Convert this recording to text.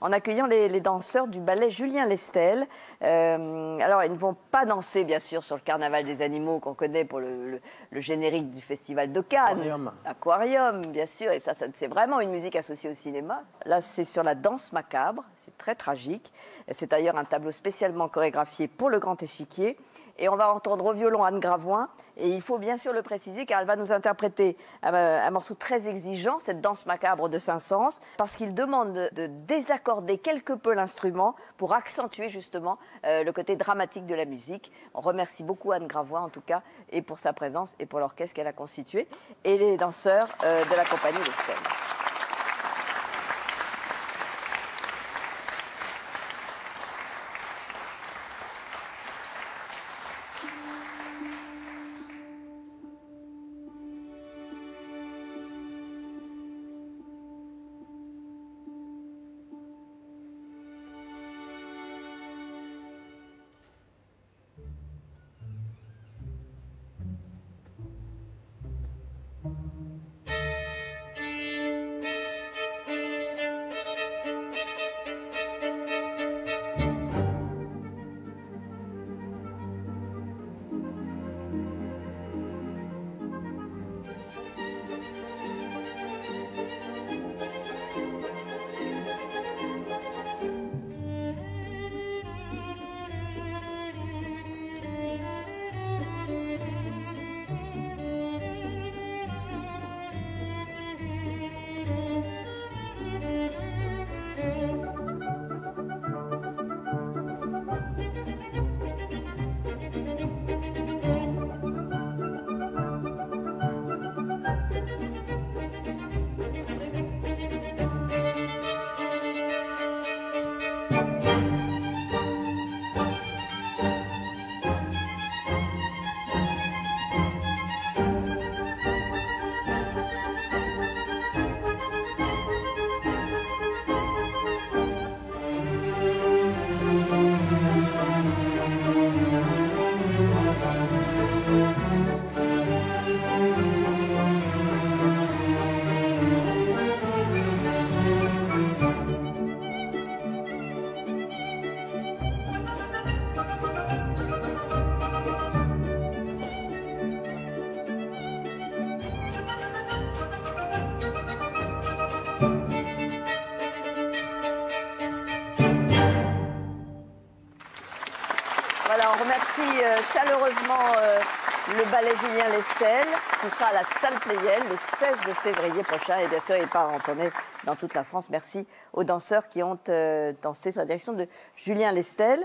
en accueillant les, les danseurs du ballet Julien Lestel. Euh, alors, ils ne vont pas danser, bien sûr, sur le carnaval des animaux qu'on connaît pour le, le- le générique du festival de Cannes. Aquarium. Aquarium, bien sûr, et ça, ça, c'est vraiment une musique associée au cinéma. Là, c'est sur la danse macabre, c'est très tragique. C'est d'ailleurs un tableau spécialement chorégraphié pour le grand échiquier. Et on va entendre au violon Anne Gravoin, et il faut bien sûr le préciser car elle va nous interpréter un, un morceau très exigeant, cette danse macabre de Saint-Saëns, parce qu'il demande de, de désaccorder quelque peu l'instrument pour accentuer justement euh, le côté dramatique de la musique. On remercie beaucoup Anne Gravoin en tout cas, et pour sa présence et pour l'orchestre qu'elle a constitué, et les danseurs euh, de la compagnie des scènes. Voilà, on remercie euh, chaleureusement euh, le ballet Julien Lestel, qui sera à la salle Playel le 16 février prochain. Et bien sûr, il part en tournée dans toute la France. Merci aux danseurs qui ont euh, dansé sous la direction de Julien Lestel.